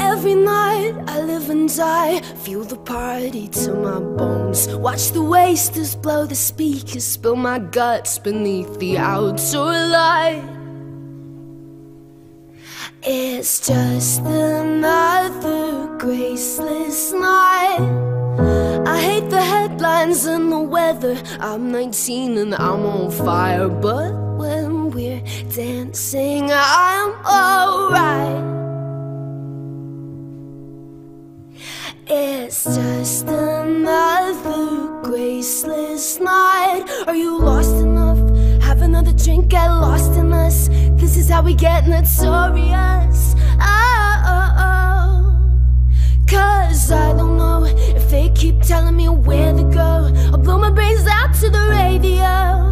Every night I live and die, feel the party to my bones. Watch the wasters blow the speakers, spill my guts beneath the outdoor light. It's just another graceless night. I hate the headlines and the weather. I'm 19 and I'm on fire, but when we're dancing, I'm alright. It's just another graceless night. Are you lost enough? Have another drink, get lost in us. This is how we get notorious. Oh, oh, oh. Cause I don't know if they keep telling me where to go. I'll blow my brains out to the radio.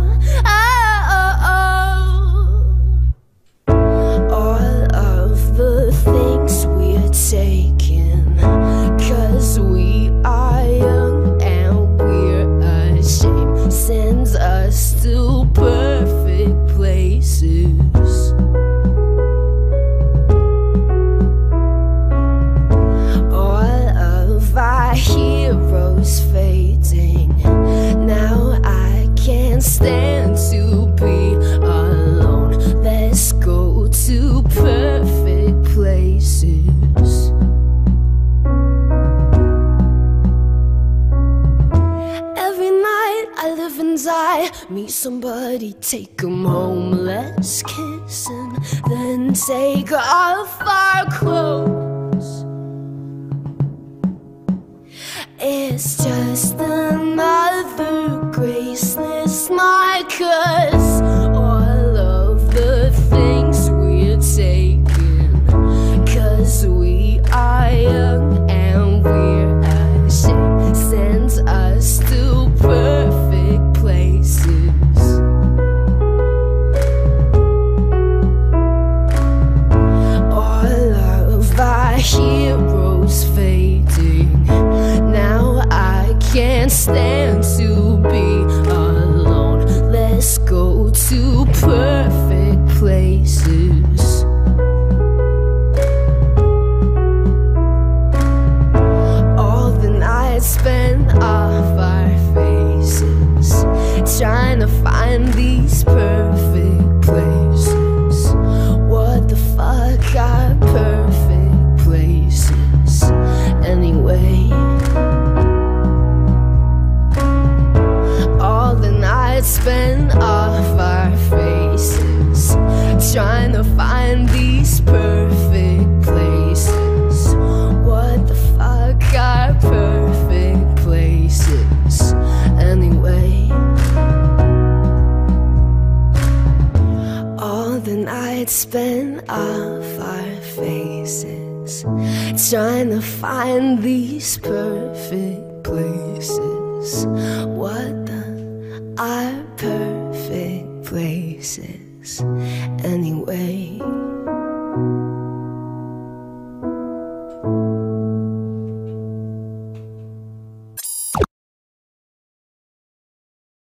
Us to perfect places. All of our heroes fading. Now I can't stand to be alone. Let's go to perfect places. And die. Meet somebody, take 'em home. Let's kiss and then take off our clothes. It's just heroes fading. Now I can't stand to be alone. Let's go to perfect places. All the nights spent off our faces, trying to find these perfect spent off our faces, trying to find these perfect places. What the fuck are perfect places anyway? All the nights spent off our faces, trying to find these perfect places. What our perfect places anyway.